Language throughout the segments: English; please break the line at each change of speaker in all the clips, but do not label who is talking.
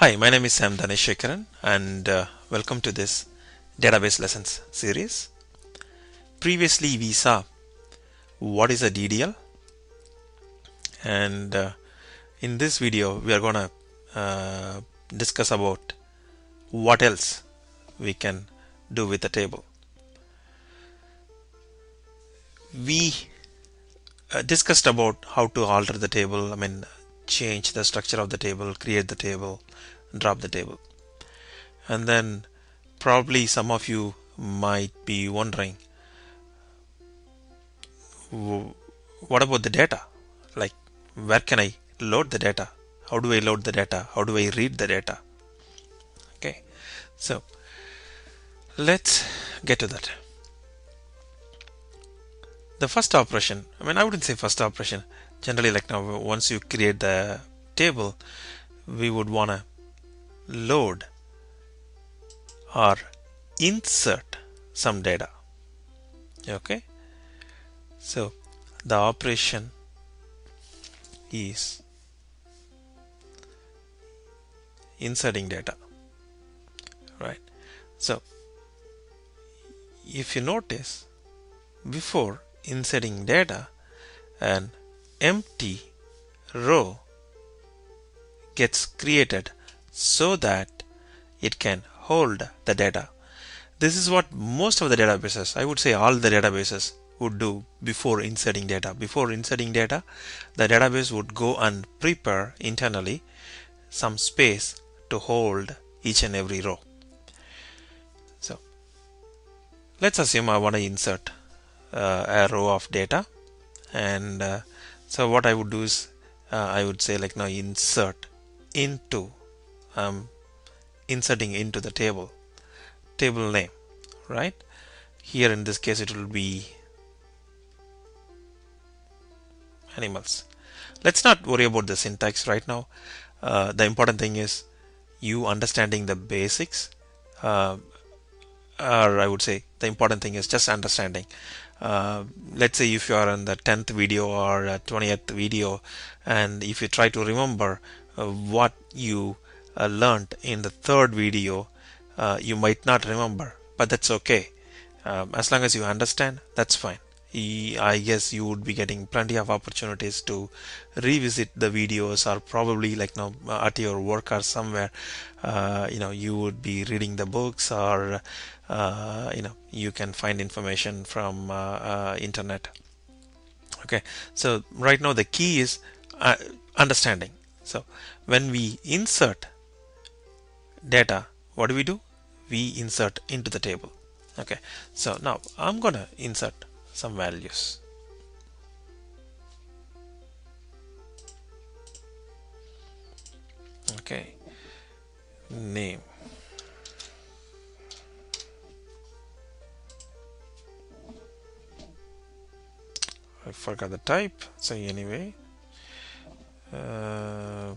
Hi, my name is Sam Dhanasekaran and uh, welcome to this database lessons series. Previously we saw what is a DDL and uh, in this video we are going to uh, discuss about what else we can do with the table. We uh, discussed about how to alter the table, I mean change the structure of the table, create the table, drop the table. And then probably some of you might be wondering what about the data? Like where can I load the data? How do I load the data? How do I read the data? Okay, so let's get to that. The first operation, I mean, I wouldn't say first operation. Generally, like now, once you create the table, we would want to load or insert some data. Okay, so the operation is inserting data. Right? So if you notice before inserting data an empty row gets created so that it can hold the data. This is what most of the databases I would say all the databases would do before inserting data. Before inserting data the database would go and prepare internally some space to hold each and every row. So let's assume I want to insert uh, a row of data. And uh, so what I would do is uh, I would say like now insert into um, inserting into the table. Table name right? Here in this case it will be animals. Let's not worry about the syntax right now. Uh, the important thing is you understanding the basics uh, or I would say the important thing is just understanding. Uh, let's say if you are on the 10th video or 20th video and if you try to remember uh, what you uh, learned in the third video uh, you might not remember but that's okay. Um, as long as you understand that's fine. I guess you would be getting plenty of opportunities to revisit the videos or probably like you know, at your work or somewhere uh, you know you would be reading the books or uh, you know you can find information from uh, uh internet. Okay so right now the key is uh, understanding. So when we insert data what do we do we insert into the table okay so now I'm gonna insert some values. Okay, name. I forgot the type, so anyway, uh,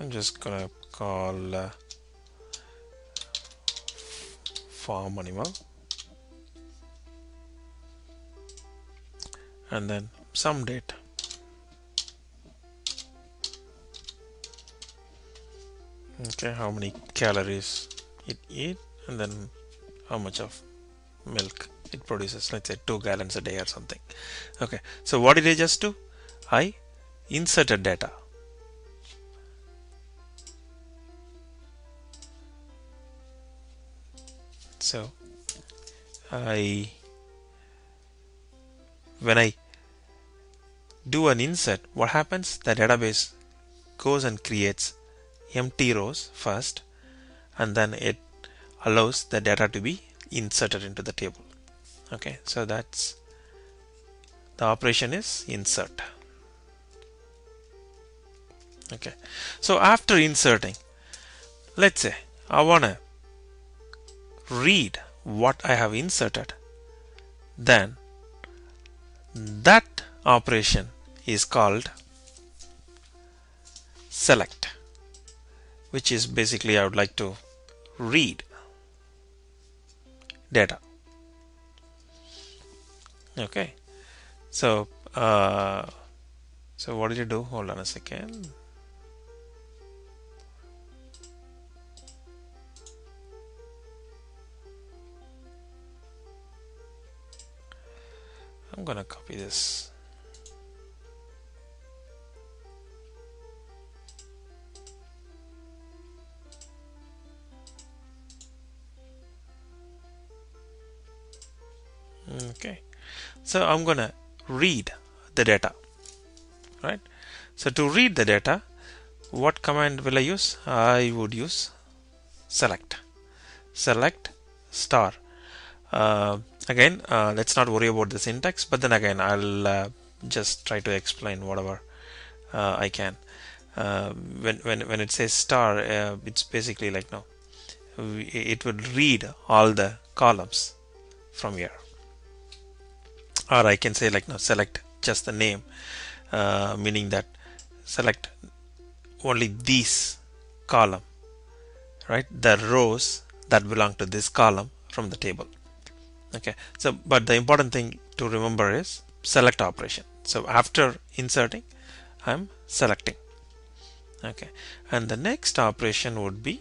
I'm just gonna call uh, farm animal. and then some date. Okay how many calories it eat and then how much of milk it produces. Let's say two gallons a day or something. Okay so what did I just do? I inserted data so I when I do an insert, what happens? The database goes and creates empty rows first and then it allows the data to be inserted into the table. Okay, so that's the operation is insert. Okay, so after inserting, let's say I want to read what I have inserted, then that operation is called select which is basically I would like to read data. Okay. So uh, so what did you do? Hold on a second I'm gonna copy this. Okay. So I'm gonna read the data right? So to read the data what command will I use? I would use select. Select star. Uh, again uh, let's not worry about the syntax but then again I'll uh, just try to explain whatever uh, I can. Uh, when, when when it says star uh, it's basically like no it would read all the columns from here. Or I can say like no select just the name uh, meaning that select only these column right? The rows that belong to this column from the table okay. So but the important thing to remember is select operation. So after inserting I'm selecting. Okay. And the next operation would be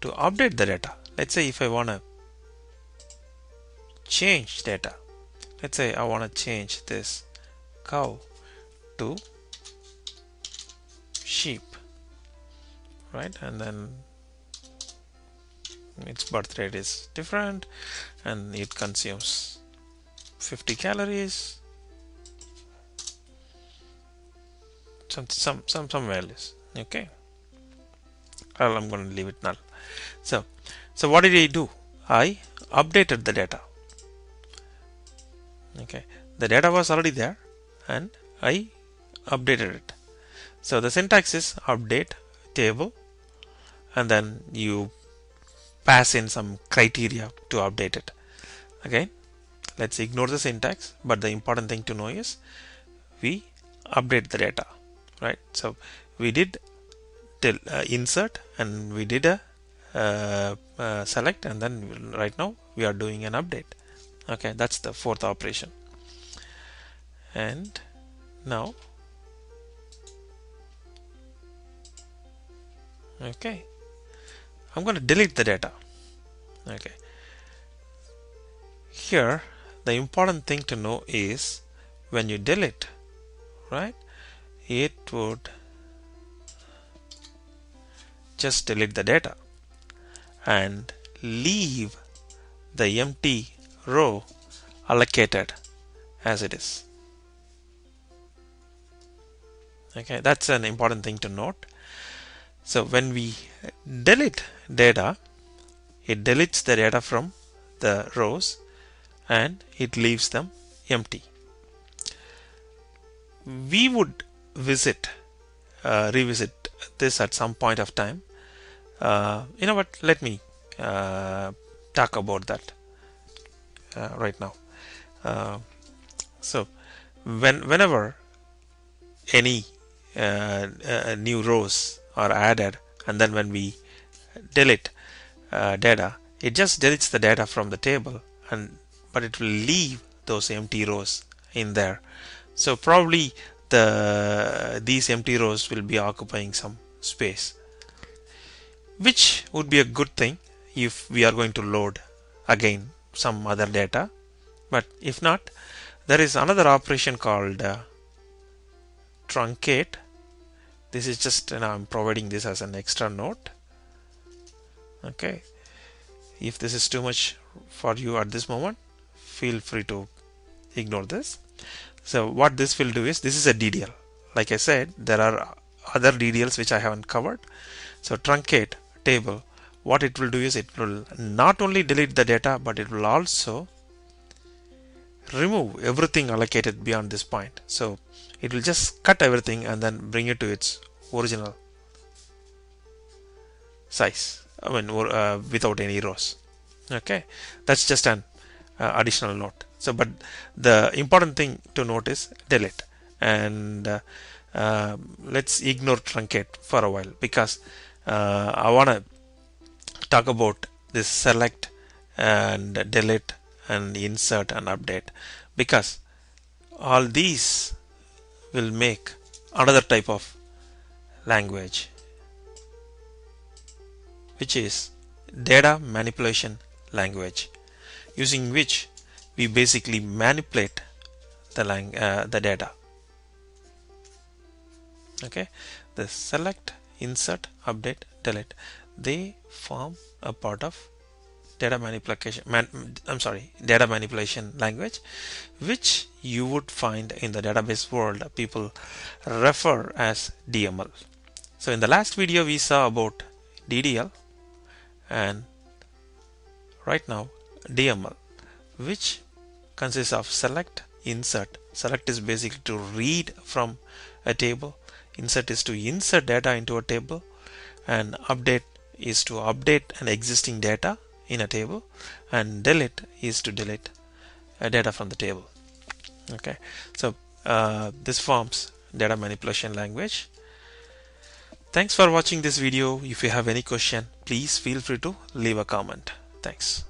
to update the data. Let's say if I want to change data. Let's say I want to change this cow to sheep. Right? And then its birth rate is different and it consumes 50 calories. Some some some some values. Okay. Well, I'm going to leave it null. So so what did I do? I updated the data. Okay. The data was already there and I updated it. So the syntax is update table and then you pass in some criteria to update it. Again let's ignore the syntax but the important thing to know is we update the data right? So we did uh, insert and we did a uh, uh, select and then right now we are doing an update. Okay? That's the fourth operation. And now okay I'm going to delete the data. Okay. Here the important thing to know is when you delete right it would just delete the data and leave the empty row allocated as it is. Okay that's an important thing to note so when we delete data it deletes the data from the rows and it leaves them empty. We would visit uh, revisit this at some point of time. Uh, you know what? Let me uh, talk about that uh, right now. Uh, so when whenever any uh, new rows are added and then when we delete data it just deletes the data from the table and but it will leave those empty rows in there. So probably the these empty rows will be occupying some space which would be a good thing if we are going to load again some other data. But if not there is another operation called uh, truncate this is just you know, I'm providing this as an extra note. Okay. If this is too much for you at this moment feel free to ignore this. So what this will do is this is a DDL like I said there are other DDLs which I haven't covered. So truncate table. What it will do is it will not only delete the data but it will also remove everything allocated beyond this point. So it will just cut everything and then bring it to its original size. I mean uh, without any rows. Okay? That's just an uh, additional note. So but the important thing to note is delete. And uh, uh let's ignore truncate for a while because uh, I want to talk about this select and delete and insert and update. Because all these will make another type of language which is data manipulation language using which we basically manipulate the uh, the data. Okay? The select insert update delete. They form a part of data manipulation man, I'm sorry data manipulation language which you would find in the database world people refer as DML so in the last video we saw about DDL and right now DML which consists of select insert. Select is basically to read from a table. Insert is to insert data into a table. And update is to update an existing data in a table and delete is to delete data from the table. Okay. So uh, this forms data manipulation language. Thanks for watching this video. If you have any question please feel free to leave a comment. Thanks